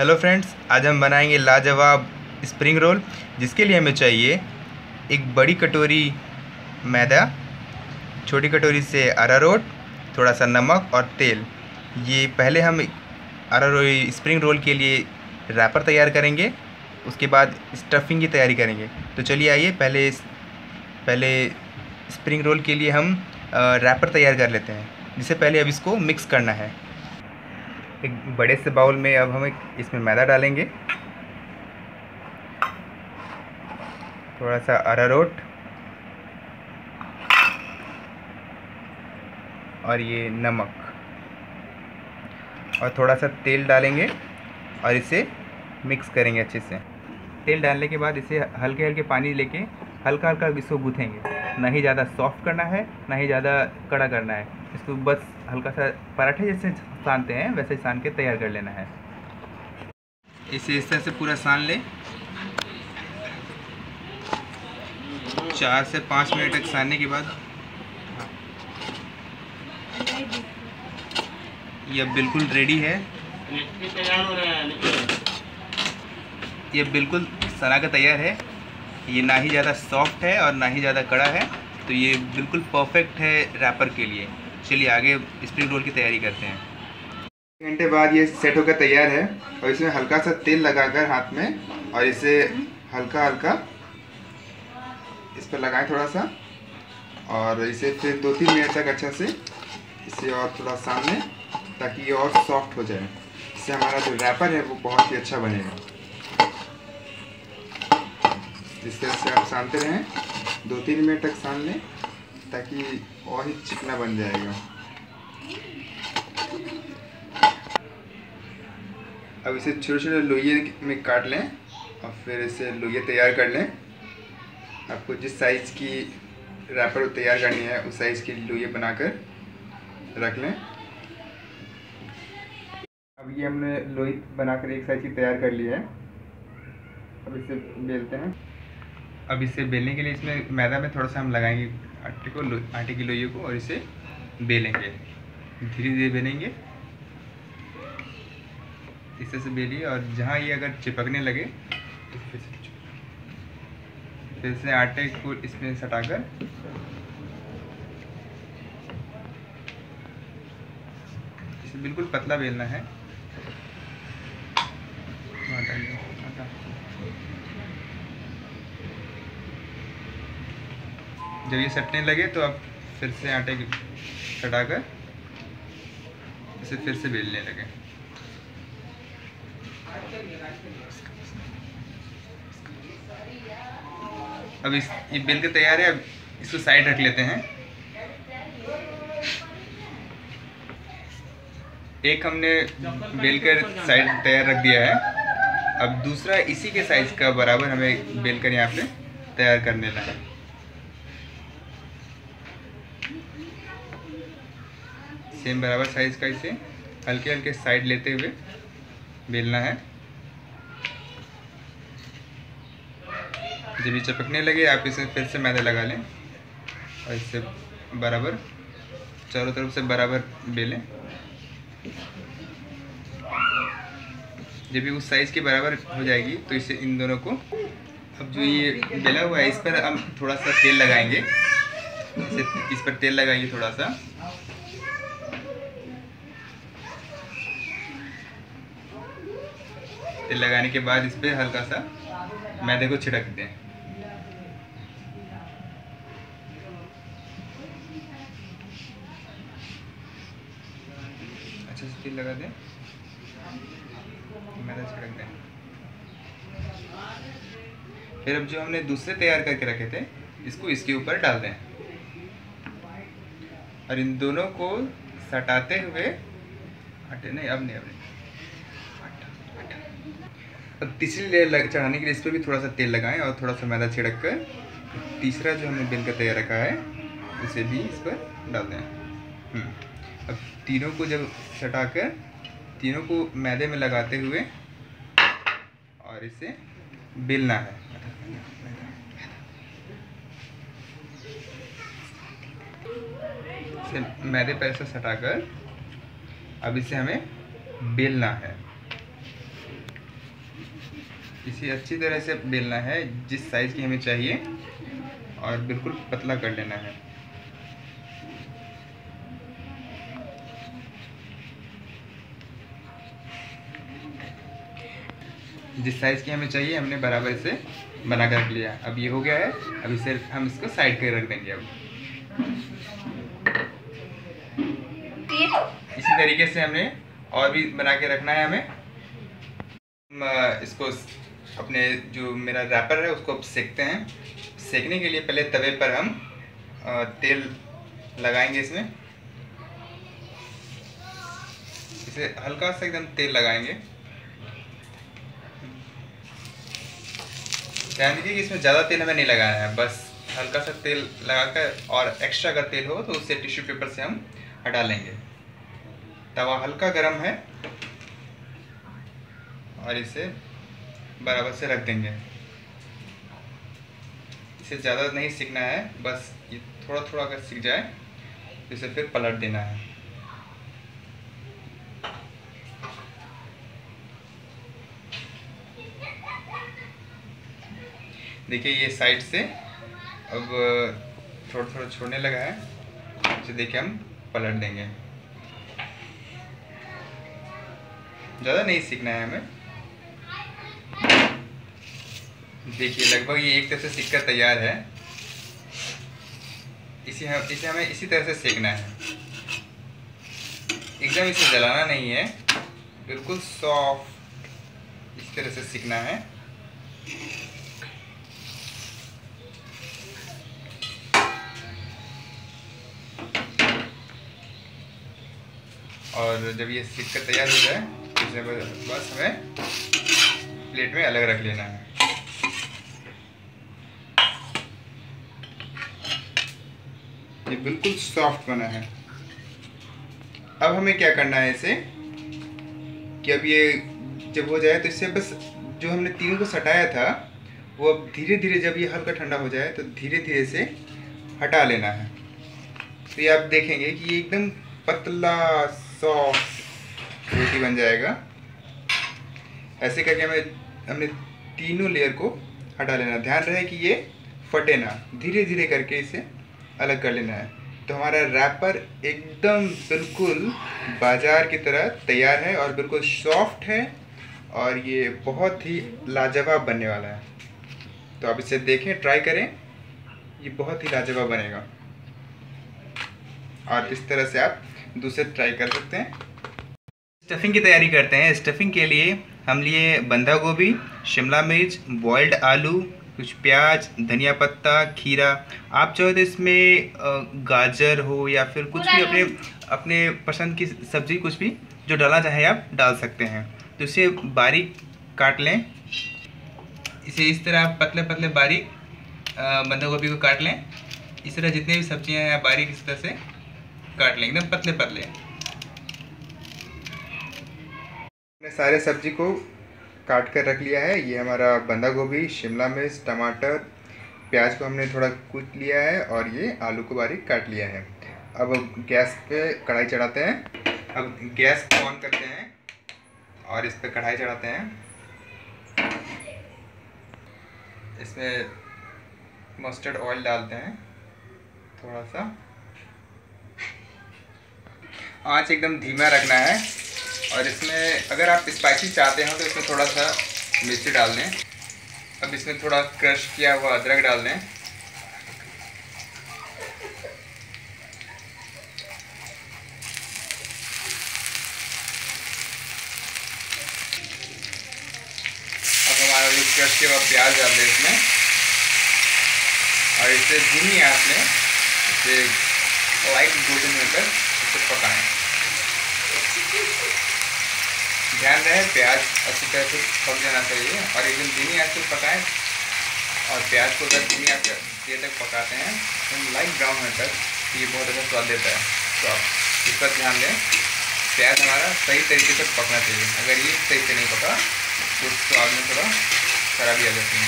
Hello friends, आज हम बनाएँगे लाजवाब स्प्रिंग रोल, जिसके लिए हमें चाहिए एक बड़ी कटोरी मैदा, छोटी कटोरी से अरारोट, थोड़ा सा नमक और तेल। ये पहले हम अरारोट स्प्रिंग रोल के लिए रैपर तैयार करेंगे, उसके बाद स्टफिंग की तैयारी करेंगे। तो चलिए आइए, पहले पहले स्प्रिंग रोल के लिए हम रैपर तैयार कर लेते हैं। जिससे पहले अब इसको मिक्स करना है। एक बड़े से बाउल में अब हम इसमें मैदा डालेंगे। थोड़ा सा अरारोट। और ये नमक। और थोड़ा सा तेल डालेंगे और इसे मिक्स करेंगे अच्छे से। तेल डालने के बाद इसे हल्के हल्के पानी लेके हल्का हल्का इसको गूँथेंगे। ना ही ज़्यादा सॉफ्ट करना है, ना ही ज़्यादा कड़ा करना है। इसको बस हल्का सा पराठे जैसे सानते हैं, वैसे ही सान के तैयार कर लेना है। इसे इस तरह से पूरा सान ले। चार से पाँच मिनट तक सानने के बाद। यह बिल्कुल रेडी है। यह बिल्कुल सना का तैयार है। ये ना ही ज़्यादा सॉफ्ट है और ना ही ज़्यादा कड़ा है। तो ये बिल्कुल परफेक्ट है रैपर के लिए। चलिए आगे स्प्रिंग रोल की तैयारी करते हैं। घंटे बाद ये सेट होकर तैयार है और इसमें हल्का सा तेल लगाकर हाथ में और इसे हल्का हल्का इस पर लगाएँ थोड़ा सा और इसे फिर दो तीन मिनट तक अच्छा से इसे और थोड़ा सामने ताकि ये और सॉफ्ट हो जाए। इससे हमारा जो रैपर है वो बहुत ही अच्छा बनेगा। इस तरह से आप सानते रहें, दो तीन मिनट तक सान लें ताकि और ही चिकना बन जाएगा। अब इसे छोटे छोटे लोइए में काट लें और फिर इसे लोइए तैयार कर लें। आपको जिस साइज़ की रैपर तैयार करनी है, उस साइज़ की लोइए बनाकर रख लें। अब ये हमने लोई बनाकर एक साइज़ की तैयार कर ली है। अब इसे बेलते हैं। अब इसे बेलने के लिए इसमें मैदा में थोड़ा सा हम लगाएँगे आटे को आटे की लोइयों को और इसे बेलेंगे। धीरे धीरे बेलेंगे। इस तरह से बेलिए और जहाँ ये अगर चिपकने लगे तो फिर से फिर से आटे को इसमें सटाकर इसे बिल्कुल पतला बेलना है। जब ये सटने लगे तो आप फिर से आटे कर इसे फिर से बेलने लगे। अब इस, ये बेल के तैयार है, अब इसको साइड रख लेते हैं। एक हमने बेल कर साइड तैयार रख दिया है। अब दूसरा इसी के साइज़ का बराबर हमें बेल कर यहाँ पे तैयार कर लेना सेम बराबर साइज़ का इसे हल्के हल्के साइड लेते हुए बेलना है। जब ये चपकने लगे, आप इसे फिर से मैदा लगा लें और इससे बराबर, चारों तरफ़ से बराबर बेलें। जब ये उस साइज़ के बराबर हो जाएगी तो इसे इन दोनों को, अब जो ये बेला हुआ है, इस पर हम थोड़ा सा तेल लगाएँगे। इस पर तेल लगाएँगे थोड़ा सा। तेल लगाने के बाद इस पर हल्का सा मैदे को छिड़क दें। अच्छे से तेल लगा दें। मैदा छिड़क दें। फिर अब जो हमने दूसरे तैयार करके रखे थे, इसको इसके ऊपर डाल दें। और इन दोनों को सटाते हुए, हटे, नहीं, अब नहीं अब नहीं अब तीसरी लेयर लग चढ़ाने के लिए इस पर भी थोड़ा सा तेल लगाएँ और थोड़ा सा मैदा छिड़क कर तीसरा जो हमने बेल का तैयार रखा है उसे भी इस पर डाल दें हम्म, अब तीनों को जब सटा कर तीनों को मैदे में लगाते हुए और इसे बेलना है। मैदे पर ऐसा सटा कर अब इसे हमें बेलना है। इसे अच्छी तरह से बेलना है, जिस साइज़ की हमें चाहिए, और बिल्कुल पतला कर लेना है। जिस साइज़ की हमें चाहिए, हमने बराबर से बना कर रख लिया। अब ये हो गया है, अब इसे हम इसको साइड कर रख देंगे अब। इसी तरीके से हमने और भी बना के रखना है हमें। इसको अपने जो मेरा रैपर है, उसको सेकते हैं। सेकने के लिए पहले तवे पर हम तेल लगाएँगे इसमें। इसे हल्का सा एकदम तेल लगाएँगे। ध्यान दीजिए कि इसमें ज़्यादा तेल हमें नहीं लगाना है, बस हल्का सा तेल लगाकर और एक्स्ट्रा अगर तेल हो तो उससे टिश्यू पेपर से हम हटा लेंगे। तवा हल्का गर्म है। और इसे बराबर से रख देंगे। इसे ज़्यादा नहीं सीखना है, बस ये थोड़ा थोड़ा अगर सीख जाए तो इसे फिर पलट देना है। देखिए ये साइड से अब थोड़ा थोड़ा छोड़ने लगा है, इसे देखिए हम पलट देंगे। ज़्यादा नहीं सीखना है हमें। देखिए, लगभग ये एक तरह से सिक्का तैयार है। इसे हम, इसे हमें इसी तरह से सेकना है। एकदम इसे जलाना नहीं है। बिल्कुल सॉफ्ट इस तरह से सीखना है। और जब ये सीख कर तैयार हो जाए, इसे बस हमें प्लेट में अलग रख लेना है। ये बिल्कुल सॉफ्ट बना है। अब हमें क्या करना है इसे? कि अब ये जब हो जाए तो इससे बस जो हमने तीनों को सटाया था, वो अब धीरे धीरे जब ये हल्का ठंडा हो जाए तो धीरे धीरे से हटा लेना है। तो ये आप देखेंगे कि ये एकदम पतला सॉफ्ट रोटी बन जाएगा। ऐसे करके हमें, हमने तीनों लेयर को हटा लेना। ध्यान रहे कि ये फटे ना। धीरे धीरे करके इसे अलग कर लेना है। तो हमारा रैपर एकदम बिल्कुल बाज़ार की तरह तैयार है और बिल्कुल सॉफ्ट है और ये बहुत ही लाजवाब बनने वाला है। तो आप इसे देखें ट्राई करें, ये बहुत ही लाजवाब बनेगा। और इस तरह से आप दूसरे ट्राई कर सकते हैं। स्टफिंग की तैयारी करते हैं। स्टफिंग के लिए हम लिए बंधा गोभी, शिमला मिर्च बॉइल्ड आलू कुछ प्याज धनिया पत्ता खीरा। आप चाहो तो इसमें गाजर हो या फिर कुछ भी अपने अपने पसंद की सब्ज़ी कुछ भी जो डालना चाहे आप डाल सकते हैं। तो इसे बारीक काट लें। इसे इस तरह आप पतले पतले बारीक बंधा गोभी को काट लें। इस तरह जितने भी सब्ज़ियाँ हैं आप बारीक इस तरह से काट लें एकदम पतले पतले मैंने सारे सब्ज़ी को काट कर रख लिया है। ये हमारा बंदा गोभी, शिमला मिर्च, टमाटर, प्याज को हमने थोड़ा कूट लिया है और ये आलू को बारीक काट लिया है। अब गैस पे कढ़ाई चढ़ाते हैं। अब गैस को ऑन करते हैं और इस पर कढ़ाई चढ़ाते हैं। इसमें मस्टर्ड ऑयल डालते हैं। थोड़ा सा। आँच एकदम धीमा रखना है। और इसमें अगर आप स्पाइसी चाहते हो तो इसमें थोड़ा सा मिर्ची डाल दें। अब इसमें थोड़ा क्रश किया हुआ अदरक डाल दें। अब हमारा जो क्रश किया हुआ प्याज डाल दें इसमें। और इसे धीमी आँच में इसे लाइट गोल्डन होकर इसे पकाएँ। ध्यान रहे, प्याज अच्छी तरह से पक जाना चाहिए और एकदम धीमी आँच पर पकाएँ और प्याज को अगर धीमी आँच देर तक पकाते हैं तो लाइट ब्राउन होने तक ये बहुत अच्छा स्वाद देता है। तो आप इस पर ध्यान दें, प्याज हमारा सही तरीके से पकना चाहिए। अगर ये सही से नहीं पका तो स्वाद में थोड़ा खराबी आ जाती है।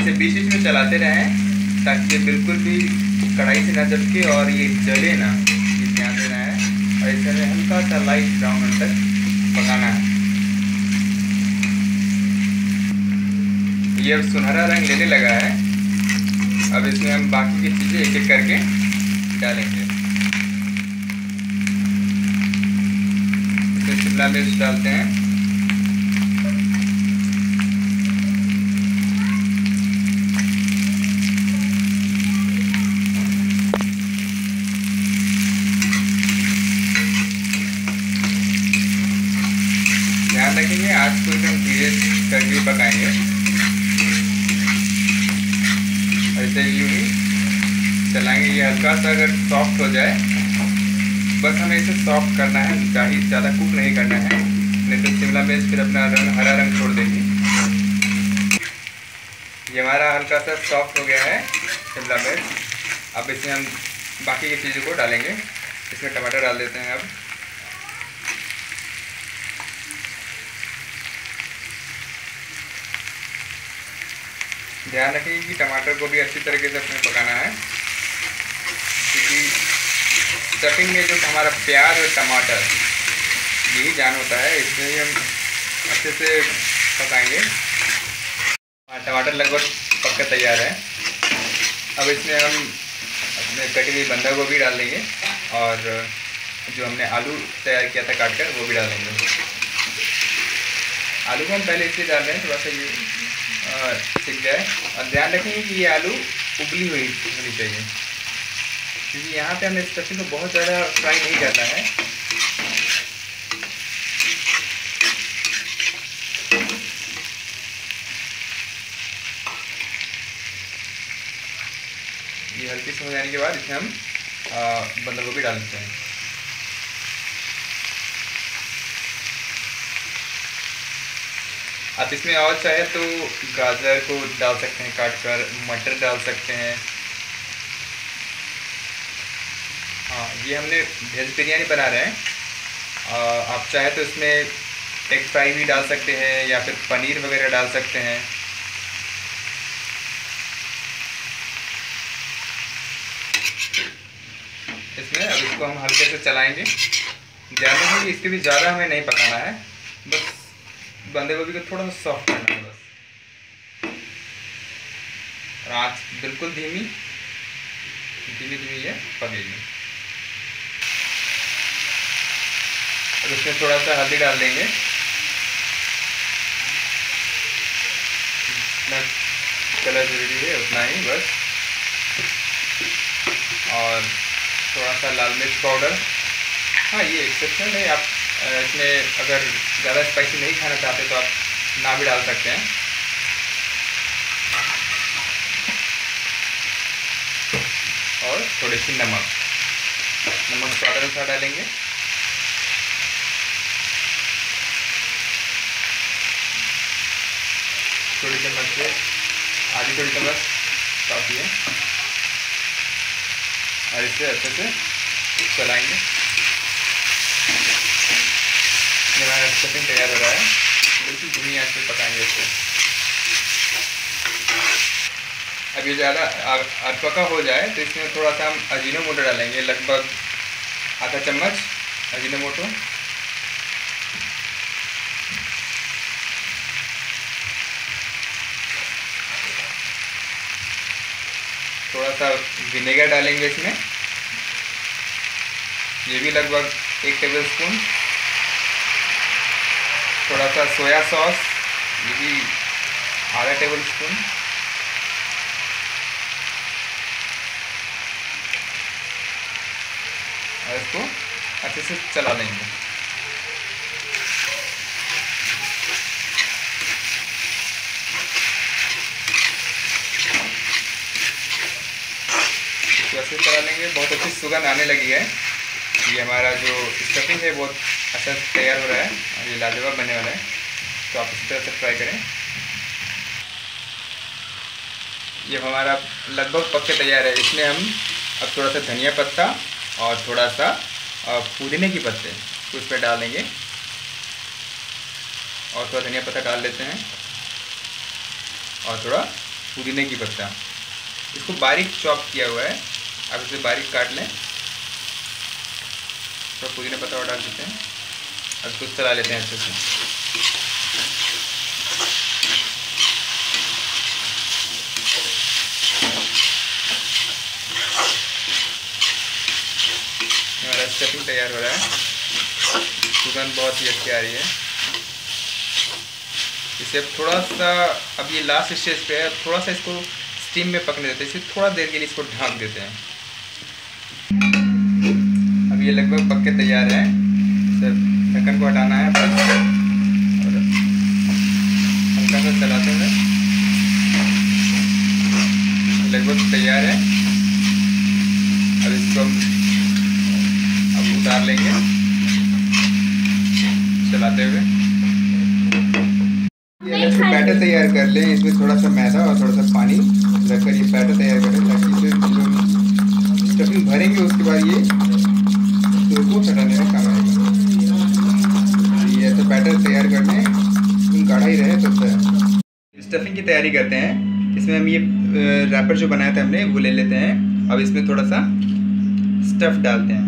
इसे बीच बीच में चलाते रहें ताकि ये बिल्कुल भी कढ़ाई से ना चटके और ये जले ना। और इसे हल्का सा लाइट ब्राउन तक पकाना है। ये अब सुनहरा रंग लेने लगा है। अब इसमें हम बाकी की चीज़ें एक एक करके डालेंगे। इसमें शिमला मिर्च डालते हैं ध्यान रखेंगे आज को एकदम धीरे करके पकाएँगे ऐसे यूँ ही चलाएँगे ये हल्का सा अगर सॉफ्ट हो जाए, बस हमें इसे सॉफ्ट करना है ही ज़्यादा कुक नहीं करना है। नहीं तो शिमला मिर्च, फिर अपना रंग, हरा रंग छोड़ देगी। ये हमारा हल्का सा सॉफ्ट हो गया है, शिमला मिर्च। अब इसमें हम बाकी की चीज़ों को डालेंगे। इसमें टमाटर डाल देते हैं अब। ध्यान रखिए कि टमाटर को भी अच्छी तरीके से अपने पकाना है। स्टफिंग में जो हमारा प्याज और टमाटर, यही जान होता है, इसमें हम अच्छे से पकाएँगे। हाँ टमाटर लगभग पक्का तैयार है। अब इसमें हम अपने कटी हुई बंदा गोभी डाल देंगे और जो हमने आलू तैयार किया था काट कर वो भी डाल देंगे। आलू को हम पहले इसलिए डाल रहे हैं, थोड़ा सा ये सीख जाए। और ध्यान रखेंगे कि ये आलू उबली हुई होनी चाहिए। क्योंकि यहाँ पे हमने स्टफिंग को बहुत ज़्यादा फ्राई नहीं करना है। ये हल्की सी हो जाने के बाद इसमें हम बंद गोभी डाल देते हैं। आप इसमें और चाहे तो गाजर को डाल सकते हैं, काट कर, मटर डाल सकते हैं हाँ ये हमने वेज बिरयानी बना रहे हैं। आप चाहे तो इसमें एग फ्राई भी डाल सकते हैं या फिर पनीर वगैरह डाल सकते हैं। इसमें अब इसको हम हल्के से चलाएँगे। ध्यान रखें इसके भी ज़्यादा हमें नहीं पकाना है। बस बंदे गोभी को थोड़ा सा सॉफ्ट करना है बस। और बिल्कुल धीमी धीमी धीमी है पकेगी। अब इसमें थोड़ा सा हल्दी डाल देंगे। कलर ज़रूरी है, उतना ही, बस। और थोड़ा सा लाल मिर्च पाउडर। हाँ ये एक्सेप्शन है। आप इसमें अगर ज़्यादा स्पाइसी नहीं खाना चाहते तो आप ना भी डाल सकते हैं। और थोड़ी सी नमक। नमक स्वाद अनुसार डालेंगे। थोड़ी चम्मच से आधी थोड़ी चम्मच काफ़ी है। और इसे अच्छे से चलाएँगे। स्टफिंग तैयार हो रहा है। बिल्कुल धीमी आँच में पकाएँगे इसको अब ये ज़्यादा पका हो जाए तो इसमें थोड़ा सा हम अजीनो मोटो डालेंगे, लगभग आधा चम्मच अजीनो मोटो थोड़ा सा विनेगर डालेंगे इसमें। ये भी लगभग एक टेबल स्पून थोड़ा सा सोया सॉस ये भी आधा टेबल स्पून और इसको अच्छे से चला लेंगे। अच्छे चला लेंगे। बहुत अच्छी सुगंध आने लगी है। ये हमारा जो स्टफिंग है, बहुत अच्छा तैयार हो रहा है और ये लाजवाब बनने वाला है। तो आप इसी तरह से ट्राई करें। ये हमारा लगभग पक्के तैयार है। इसमें हम अब थोड़ा सा धनिया पत्ता और थोड़ा सा पुदीने की पत्ते उस पर डाल देंगे। और थोड़ा धनिया पत्ता डाल लेते हैं। और थोड़ा पुदीने की पत्ता। इसको बारीक चॉप किया हुआ है। आप इसे बारीक काट लें। थोड़ा पुदीना पत्ता और डाल देते हैं। अब कुछ चला लेते हैं अच्छे से। हमारा स्टफिंग तैयार हो रहा है। सुगंध बहुत ही अच्छी आ रही है। इसे अब थोड़ा सा, अब ये लास्ट स्टेज पे है थोड़ा सा इसको स्टीम में पकने देते हैं। इसे थोड़ा देर के लिए इसको ढाँक देते हैं। अब ये लगभग पक्के तैयार है। सिर्फ़ ढक्कन को हटाना है बस। और हल्का सा चलाते हुए। लगभग तैयार है। अब इसको हम अब उतार लेंगे। चलाते हुए। बैटर तैयार कर लें। इसमें थोड़ा सा मैदा और थोड़ा सा पानी रखकर ये बैटर तैयार करें ताकि जो स्टफिंग भरेंगे उसके बाद ये को हटाने में काम आएगा ये ऐसे बैटर तैयार कर लें गाढ़ा ही रहे तक स्टफिंग की तैयारी करते हैं। इसमें हम ये रैपर जो बनाया था हमने, वो ले लेते हैं। अब इसमें थोड़ा सा स्टफ़ डालते हैं।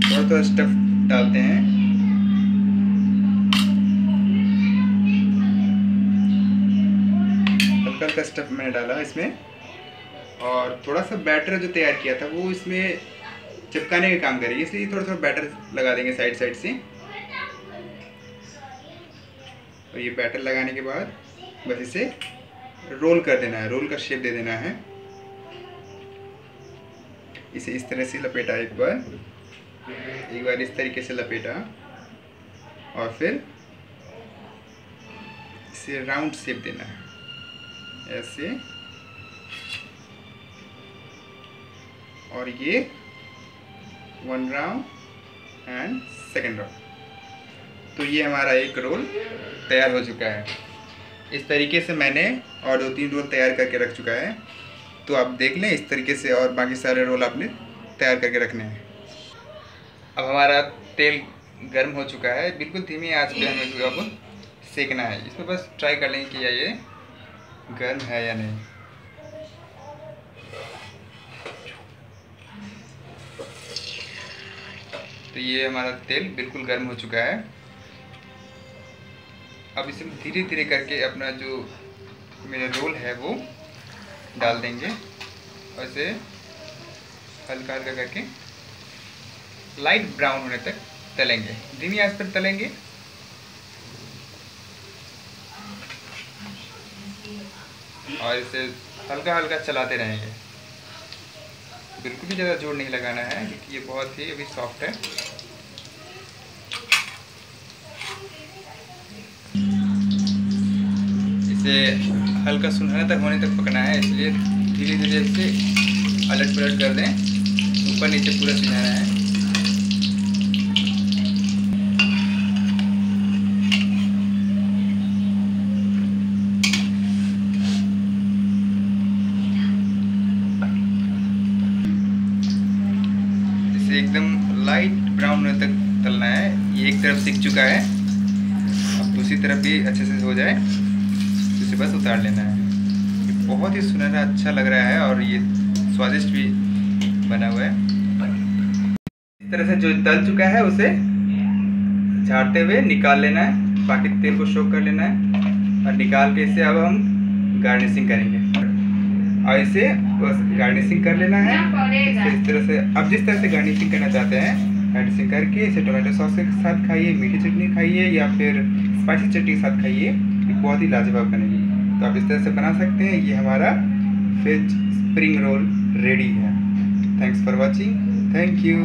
थोड़ा थोड़ा स्टफ़ डालते हैं। हल्का का स्टफ़ मैंने डाला इसमें। और थोड़ा सा बैटर जो तैयार किया था, वो इसमें चिपकाने का काम करेगी, इसलिए थोड़ा थोड़ा बैटर लगा देंगे साइड साइड से। और ये बैटर लगाने के बाद बस इसे रोल कर देना है रोल का शेप दे देना है। इसे इस तरह से लपेटा एक बार एक बार इस तरीके से लपेटा। और फिर इसे राउंड शेप देना है, ऐसे। और ये one round and second round तो ये हमारा एक रोल तैयार हो चुका है। इस तरीके से मैंने और दो तीन रोल तैयार करके रख चुका है। तो आप देख लें, इस तरीके से और बाकी सारे रोल आपने तैयार करके रखने हैं। अब हमारा तेल गर्म हो चुका है। बिल्कुल धीमी आँच पे हमें अब सेकना है। इसमें बस ट्राई कर लेंगे कि ये गर्म है या नहीं। तो ये हमारा तेल बिल्कुल गर्म हो चुका है। अब इसे धीरे धीरे करके अपना जो मेरा रोल है वो डाल देंगे। और इसे हल्का हल्का करके लाइट ब्राउन होने तक तलेंगे। धीमी आँच पर तलेंगे। और इसे हल्का हल्का चलाते रहेंगे। बिल्कुल भी ज़्यादा ज़ोर नहीं लगाना है, क्योंकि ये बहुत ही अभी सॉफ्ट है। इसे हल्का सुनहरा तक होने तक पकना है, इसलिए धीरे धीरे इसे अलट पलट कर दें। ऊपर नीचे पूरा सिझाना है। इसे एकदम लाइट ब्राउन होने तक तलना है, ये एक तरफ़ सीख चुका है। अब दूसरी तरफ़ भी अच्छे से हो जाए। उतार लेना है। ये बहुत ही सुनहरा अच्छा लग रहा है और ये स्वादिष्ट भी बना हुआ है। इस तरह से जो तल चुका है, उसे झाड़ते हुए निकाल लेना है। बाकी तेल को शोक कर लेना है और निकाल के इसे अब हम गार्निशिंग करेंगे। और इसे बस गार्निशिंग कर लेना है। इस तरह से, अब जिस तरह से गार्निशिंग करना चाहते हैं गार्निशिंग करके इसे टोमेटो सॉस के साथ खाइए, मीठी चटनी खाइए या फिर स्पाइसी चटनी के साथ खाइए। बहुत ही लाजवाब बनेगी। तो आप इस तरह से बना सकते हैं। ये हमारा वेज स्प्रिंग रोल रेडी है। Thanks for watching thank you